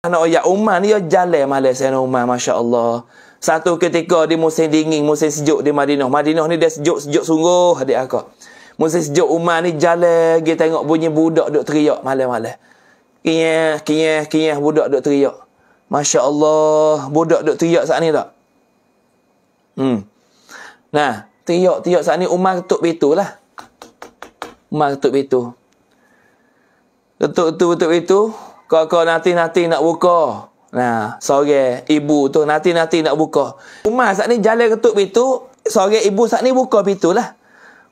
Anak ayat Umar ni dia jalan malam Sayyidina Umar Masya Allah Satu ketika di musim dingin Musim sejuk di Madinah. Madinah ni dia sejuk-sejuk sungguh adik akak Musim sejuk Umar ni jalan Dia tengok bunyi budak duk teriak malam-malam. Kinyah, kinyah, kinyah budak duk teriak. Masya Allah Budak duk teriak saat ni tak? Hmm. Nah, teriak-teriak saat ni Umar ketuk pintu lah. Umar ketuk pintu. Ketuk-ketuk pintu kau kau nanti-nanti nak buka. Nah, sore ibu tu nanti-nanti nak buka. Umar saat ni jalan ketuk pintu, sore ibu saat ni buka pintu lah.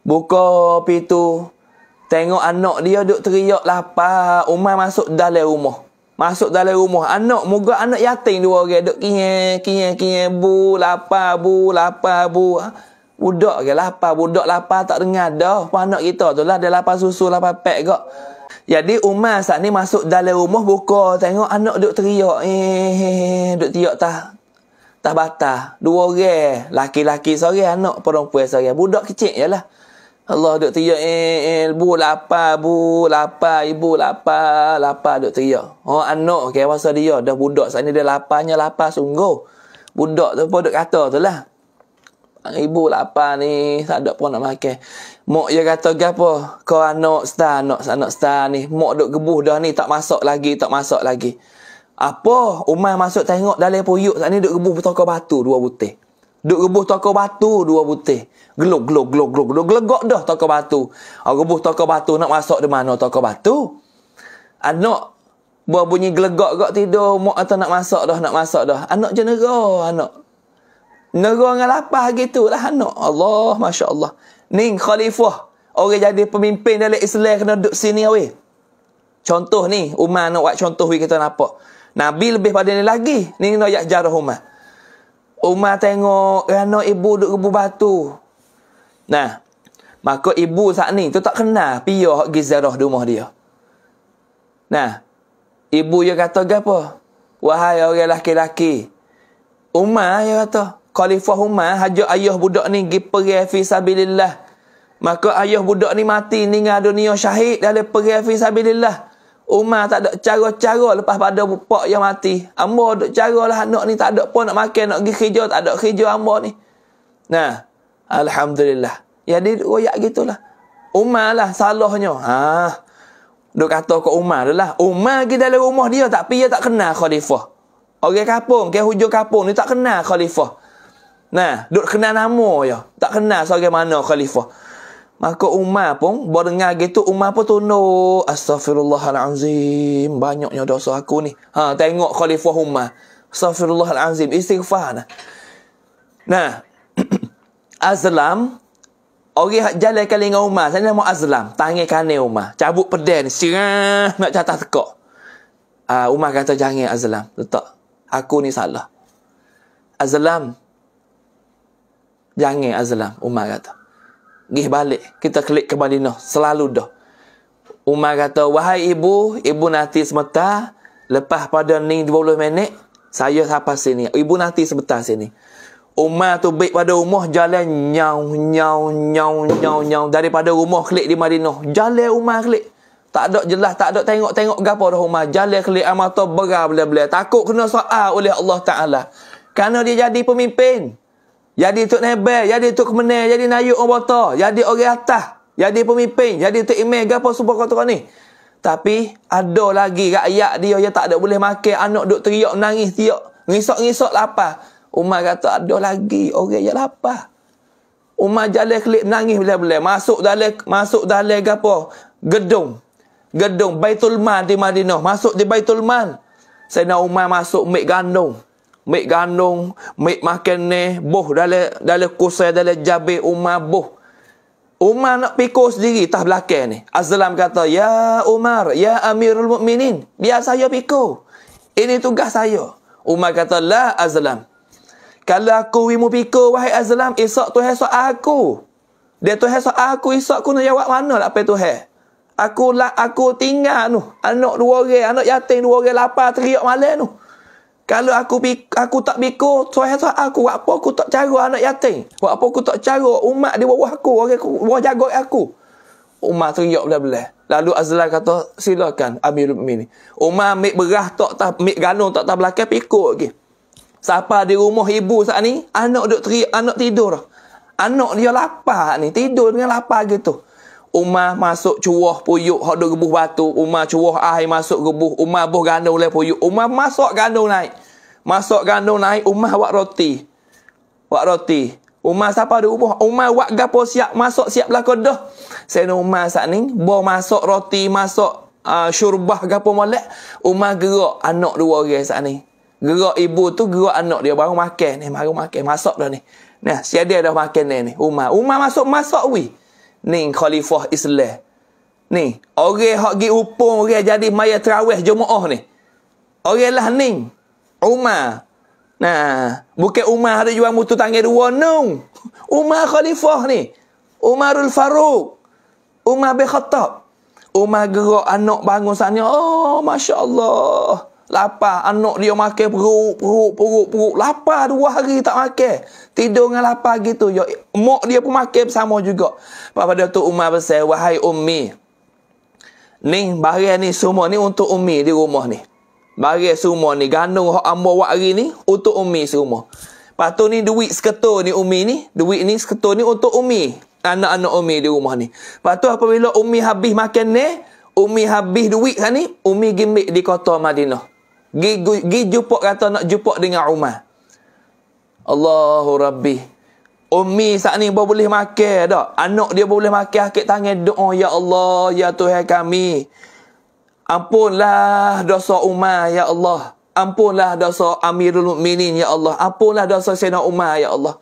Buka pintu. Tengok anak dia duk teriak lapar. Umar masuk dalam rumah. Masuk dalam rumah. Anak, moga anak yatim dua orang. Duk kinyek, kinyek, kinyek. Bu, lapar, bu, lapar, bu. Budak ke lapar. Budak lapar tak dengar dah. Anak kita tu lah. Dia lapar susu, lapar pek kak. Jadi Umar saat ni masuk dalam rumah buka tengok anak duk teriak eh duk teriak tah tah bata dua orang laki-laki seorang anak perempuan seorang budak kecil jelah Allah duk teriak eh, eh bu lapar bu lapar ibu lapar. Lapar duk teriak. Oh anak ke masa dia. Dah budak saat ni dia laparnya lapar sungguh. Budak tu pun duk kata tu lah ibu lapar ni tak ada pun nak makan Mak dia kata gapo? Kau anak star, anak anak star ni. Mak duk gebuh dah ni tak masuk lagi, tak masuk lagi. Apa? Umar masuk tengok dalam puyuk saat ni duk gebuh toko batu dua butir. Duk gebuh toko batu dua butir. Gelok gelok gelok gelok gelok gelegok dah toko batu. Ah gebuh toko batu nak masuk di mana toko batu? Anak buah bunyi gelegok gak tidur mak kata nak masuk dah nak masuk dah. Anak je nera anak. Nera dengan lapar gitulah anak. Allah masya-Allah. Ni khalifah. Orang jadi pemimpin dalam Islam kena duduk sini awe. Contoh ni, Umar nak buat contoh kita nampak. Nabi lebih pada ni lagi. Ni nak ayat jarah Umar. Umar tengok kerana ibu duduk rebu batu. Nah, maka ibu saat ni tu tak kenal piyah gizarah di rumah dia. Nah, ibu dia kata apa? Wahai orang laki-laki. Umar dia kata, Khalifah Umar hajak ayah budak ni pergi pergi fi sabilillah. Maka ayah budak ni mati meninggal dunia syahid dalam pergi fi sabilillah. Umar tak ada cara-cara lepas pada pak yang mati. Amba duk cara lah anak ni tak ada pun nak makan, nak pergi kerja, tak ada kerja amba ni. Nah, Alhamdulillah. Jadi royak gitulah. Umar lah salahnya. Ha. Duk kata ke Umar lah. Umar pergi dalam rumah dia tak dia tak kenal khalifah. Orang kapung, ke hujung kapung ni tak kenal khalifah. Nah, duk kenal nama je. Tak kenal seorang mana khalifah. Maka Umar pun, baru dengar gitu, Umar pun tunduk. Astaghfirullahalazim. Banyaknya dosa aku ni. Ha, tengok khalifah Umar. Astaghfirullahalazim. Istighfar. Nah, nah Azlam, orang jalan kali dengan Umar. Saya nama Azlam. Tangan kanan Umar. Cabut pedang ni. Sirah. Nak catat tekak. Uh, Umar kata, jangan Azlam. Letak. Aku ni salah. Azlam, Jangan Azlam, Umar kata. Gih balik, kita klik ke Madinah. Selalu dah. Umar kata, wahai ibu, ibu nanti sebentar. Lepas pada ni 20 minit, saya sampai sini. Ibu nanti sebentar sini. Umar tu baik pada rumah, jalan nyau, nyau, nyau, nyau, nyau. Daripada rumah klik di Madinah. Jalan Umar klik. Tak ada jelas, tak ada tengok-tengok gapo dah Umar. Jalan klik amata berar bela-bela. Takut kena soal oleh Allah Ta'ala. Kerana dia jadi pemimpin. Jadi Tok Nebel, jadi Tok Kemenel, jadi Nayuk orang bata, jadi orang atas, jadi pemimpin, jadi Tok Imeh, apa semua kata ni. Tapi ada lagi rakyat dia yang tak ada boleh makan, anak duk teriak nangis tiak, ngisok-ngisok lapar. Umar kata ada lagi orang yang lapar. Umar jalan kelip nangis bila-bila, masuk dalam masuk dalam apa? Gedung. Gedung Baitul Mal di Madinah, masuk di Baitul Mal. Sayyidina Umar masuk mik gandung. Mik gandung, mik makan ni, boh dalam dalam kusai dalam jabe Umar boh. Umar nak pikul sendiri tah belakang ni. Azlam kata, "Ya Umar, ya Amirul Mukminin, biar saya pikul. Ini tugas saya." Umar kata, "La Azlam. Kalau aku wimu pikul wahai Azlam, esok Tuhan esok aku. Dia Tuhan esok aku, esok aku nak jawab mana lah apa Tuhan?" Aku lah aku tinggal tu. Anak dua orang, anak yatim dua orang lapar teriak malam tu. Kalau aku aku tak saya tak aku buat apa aku tak cara anak yatim. Buat apa aku tak cara umat di bawah aku, orang bawah jaga aku. Umar teriak belah-belah. Lalu Azlan kata, silakan Amirul Mukminin. Umar ambil berah tak tak ambil ganung tak tak belakang pikuk lagi. Siapa di rumah ibu saat ni, anak duk teriak, anak tidur. Anak dia lapar ni, tidur dengan lapar gitu. Umar masuk cuah puyuk hok duk gebuh batu. Umar cuah air masuk gebuh. Umar buh ganung le puyuk. Umar masuk ganung naik. Masuk ganung naik, Umar buat roti. Buat roti. Umar siapa ada rumah? Umar buat gapo siap masuk siap belakang dah. Saya Umar saat ni, bawa masuk roti, masuk uh, syurbah gapo molek. Umar gerak anak dua orang saat ni. Gerak ibu tu, gerak anak dia baru makan ni, baru makan. Masuk dah ni. Nah, si dia dah makan ni, ni. Umar. Umar masuk, masuk wi. Ni khalifah Islam. Ni, orang hak gi upung orang jadi maya terawih Jumaah ni. Orang lah ni. Umar. Nah, bukan Umar ada jual mutu tangan dua, no. Umar khalifah ni. Umarul Faruq. Umar bin Khattab. Umar gerak anak bangun sana. Oh, Masya Allah. Lapar. Anak dia makan perut, perut, perut, perut. Lapar dua hari tak makan. Tidur dengan lapar gitu. Ya, mak dia pun makan sama juga. Pada tu Umar besar. Wahai Ummi. Ni, barang ni semua ni untuk Ummi di rumah ni. Barang semua ni ganung hak ambo buat hari ni untuk umi semua. Lepas tu ni duit seketul ni umi ni, duit ni seketul ni untuk umi. Anak-anak umi di rumah ni. Lepas tu apabila umi habis makan ni, umi habis duit sana ni, umi gimbik di kota Madinah. Gi, gi, jumpa kata nak jumpa dengan Umar. Allahu Rabbi. Umi saat ni boleh makan tak? Anak dia boleh makan akik tangan doa. Ya Allah, Ya Tuhan kami. Ampunlah dosa Umar ya Allah. Ampunlah dosa Amirul Mukminin ya Allah. Ampunlah dosa Sayyidina Umar ya Allah.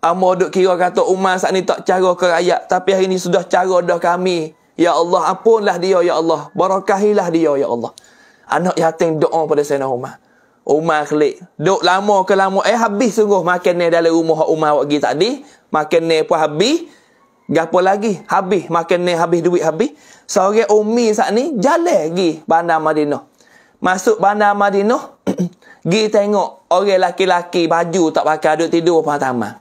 Amo duk kira kata Umar saat ni tak cara ke rakyat. Tapi hari ni sudah cara dah kami. Ya Allah, ampunlah dia ya Allah. Barakahilah dia ya Allah. Anak yatim doa pada Sayyidina Umar. Umar klik. Duk lama ke lama. Eh habis sungguh makan ni dalam rumah Umar waktu tadi. Makan ni pun habis. Gapo lagi? Habis. Makan ni habis duit habis. Seorang umi saat ni jalan pergi bandar Madinah. Masuk bandar Madinah, pergi tengok orang laki-laki baju tak pakai duduk tidur apa taman.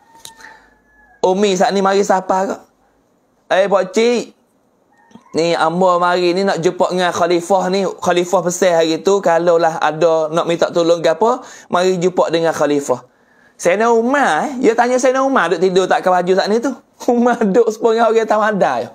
Umi saat ni mari siapa ke? Eh, Pak Cik. Ni, Amba mari ni nak jumpa dengan khalifah ni. Khalifah besar hari tu. Kalau lah ada nak minta tolong ke apa, mari jumpa dengan khalifah. Sayyidina Umar, eh? Dia tanya Sayyidina Umar duduk tidur tak ke baju saat ni tu. Umar duduk sepuluh orang tamadar. Ya.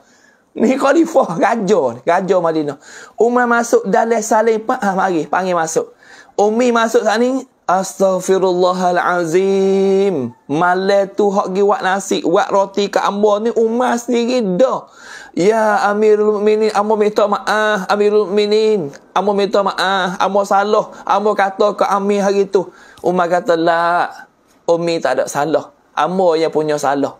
Ni khalifah raja, raja Madinah. Umar masuk dalam saling pak ah, mari panggil masuk. Umi masuk sana ni Astaghfirullahalazim. Malam tu hak gi buat nasi, buat roti ke ambo ni Umar sendiri dah. Ya Amirul Mukminin, ambo minta maaf Amirul Mukminin. Ambo minta maaf, ambo salah, ambo kata ke Amir hari tu. Umar kata la, Umi tak ada salah. Ambo yang punya salah.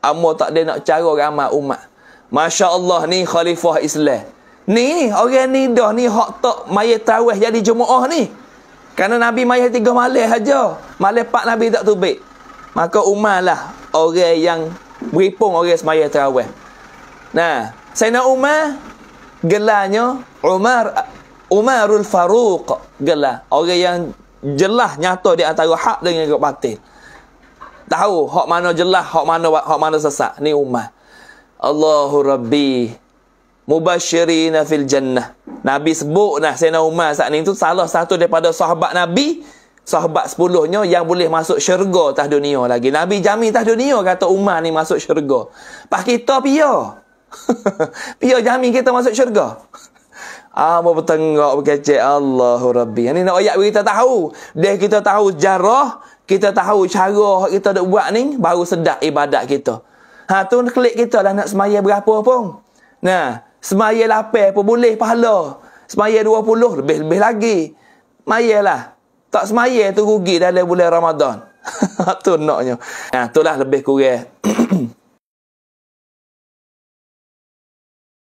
Ambo tak ada nak cara ramai umat. Masya Allah ni khalifah Islam. Ni orang ni dah ni hak tak mayat tawih jadi jemaah ni. Karena Nabi mayat tiga malam saja. Malam pak Nabi tak tubik. Maka Umar lah orang yang beripung orang semaya terawih. Nah, Sayyidina Umar gelarnya Umar Umarul Faruq gelar. Orang yang jelas nyata di antara hak dengan batin. Tahu hak mana jelas, hak mana hak mana sesat. Ni Umar. Allahu Rabbi mubashirina fil jannah. Nabi sebut nah Sayyidina Umar saat ni tu salah satu daripada sahabat Nabi sahabat sepuluhnya yang boleh masuk syurga atas dunia lagi. Nabi jami atas dunia kata Umar ni masuk syurga. Pak kita pia. pia jami kita masuk syurga. Ah, mau bertengok berkecek Allahu Rabbi. Ini nak ayat kita tahu. Dia kita tahu jarah, kita tahu cara kita nak buat ni, baru sedap ibadat kita. Ha tu klik kita lah nak semaya berapa pun. Nah, semaya lapar pun boleh pahala. Semaya 20 lebih-lebih lagi. Mayalah. Tak semaya tu rugi dalam bulan Ramadan. tu naknya. Nah, itulah lebih kurang.